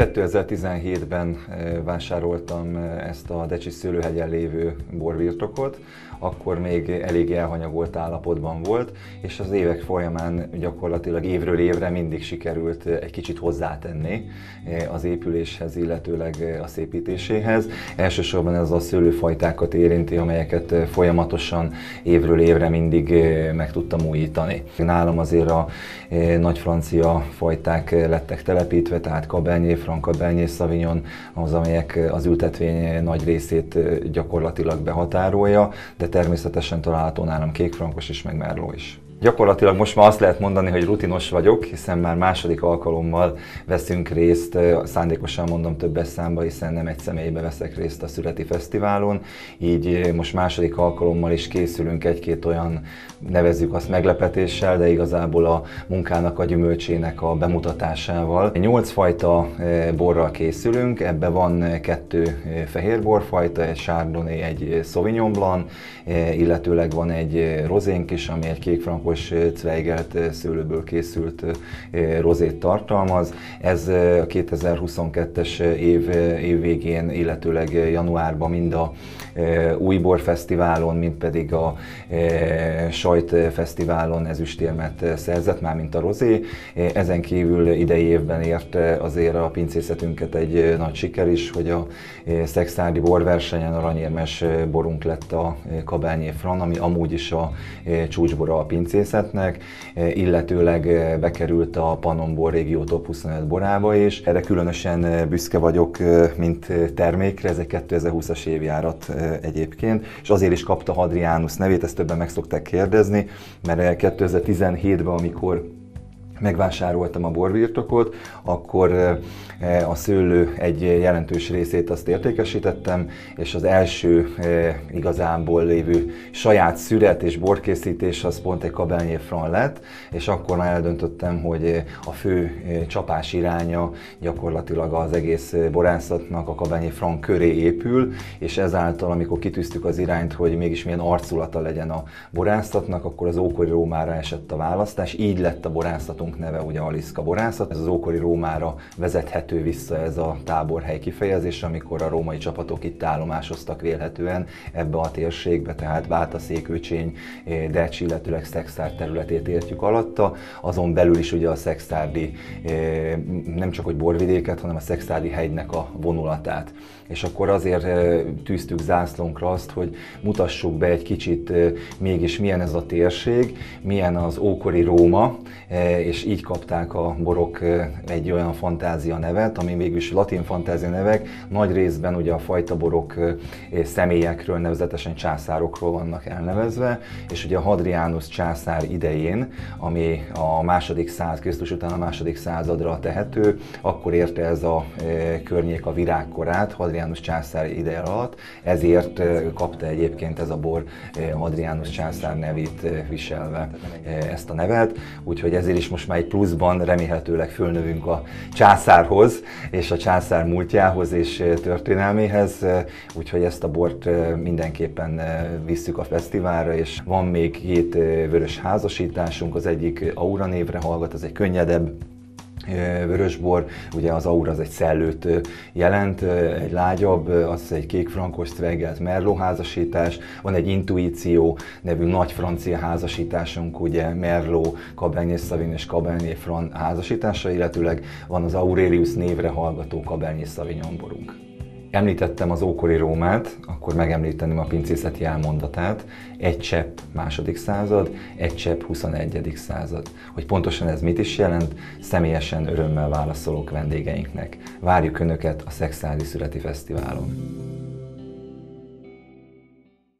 2017-ben vásároltam ezt a Decsi szőlőhegyen lévő borbirtokot, akkor még elég elhanyagolt állapotban volt, és az évek folyamán gyakorlatilag évről évre mindig sikerült egy kicsit hozzátenni az épüléshez, illetőleg a szépítéséhez. Elsősorban ez a szőlőfajtákat érinti, amelyeket folyamatosan évről évre mindig meg tudtam újítani. Nálam azért a nagy francia fajták lettek telepítve, tehát Cabernet Franc, Cabernet Sauvignon, az, amelyek az ültetvény nagy részét gyakorlatilag behatárolja, de természetesen található nálam kékfrankos is, meg merló is. Gyakorlatilag most már azt lehet mondani, hogy rutinos vagyok, hiszen már második alkalommal veszünk részt, szándékosan mondom többes számba, hiszen nem egy személybe veszek részt a Születi Fesztiválon, így most második alkalommal is készülünk egy-két olyan, nevezzük azt meglepetéssel, de igazából a munkának a gyümölcsének a bemutatásával. Nyolc fajta borral készülünk, ebbe van kettő fehér borfajta, egy Chardonnay, egy Sauvignon Blanc, illetőleg van egy rozénk is, ami egy kékfrankos napos Zweigelt szőlőből készült rozét tartalmaz. Ez a 2022-es év, év végén, illetőleg januárban mind a Újbor Fesztiválon, mind pedig a Sajt Fesztiválon ezüstérmet szerzett, már mint a rozé. Ezen kívül idei évben ért azért a pincészetünket egy nagy siker is, hogy a Szexárdi borversenyen aranyérmes borunk lett a Kabányé Fran, ami amúgy is a csúcsbora a pincészetben művészetnek, eh, illetőleg eh, bekerült a Pannonbor régió top 25 borába is. Erre különösen eh, büszke vagyok, mint termékre, ez egy 2020-as évjárat egyébként, és azért is kapta Hadrianus nevét, ezt többen meg szokták kérdezni, mert 2017-ben, amikor megvásároltam a borbirtokot, akkor a szőlő egy jelentős részét azt értékesítettem, és az első igazából lévő saját szüret és borkészítés az pont egy Cabernet Franc lett, és akkor már eldöntöttem, hogy a fő csapás iránya gyakorlatilag az egész borászatnak a Cabernet Franc köré épül, és ezáltal, amikor kitűztük az irányt, hogy mégis milyen arculata legyen a borászatnak, akkor az ókori Rómára esett a választás, így lett a borászatunk borunk neve ugye Aliszka borászat. Ez az ókori Rómára vezethető vissza ez a táborhely kifejezés, amikor a római csapatok itt állomásoztak vélhetően ebbe a térségbe, tehát Báta, Székőcsény, eh, Decs, illetőleg Szexárd területét értjük alatta. Azon belül is ugye a Szexárdi eh, nem csak hogy borvidéket, hanem a Szexárdi hegynek a vonulatát. És akkor azért eh, tűztük zászlónkra azt, hogy mutassuk be egy kicsit mégis milyen ez a térség, milyen az ókori Róma, és és így kapták a borok egy olyan fantázia nevet, ami végülis latin fantázia nevek, nagy részben ugye a fajta borok személyekről, nevezetesen császárokról vannak elnevezve, és ugye a Hadrianus császár idején, ami a második száz, Krisztus után a második századra tehető, akkor érte ez a környék a virágkorát, Hadrianus császár ideje alatt, ezért kapta egyébként ez a bor Hadrianus császár nevét viselve ezt a nevet, úgyhogy ezért is most már egy pluszban remélhetőleg fölnövünk a császárhoz, és a császár múltjához és történelméhez, úgyhogy ezt a bort mindenképpen visszük a fesztiválra, és van még két vörös házasításunk, az egyik Aura névre hallgat, az egy könnyedebb vörösbor, ugye az aura az egy szellőt jelent, egy lágyabb, az egy kék frankos Zweigelt Merlot házasítás, van egy Intuíció nevű nagy francia házasításunk, ugye Merlot, Cabernet Sauvignon és Cabernet Franc házasítása, illetőleg van az Aurelius névre hallgató Cabernet Sauvignon borunk. Említettem az ókori Rómát, akkor megemlíteném a pincészeti elmondatát. Egy csepp második század, egy csepp 21. század. Hogy pontosan ez mit is jelent, személyesen örömmel válaszolok vendégeinknek. Várjuk Önöket a Szexádi Születi Fesztiválon.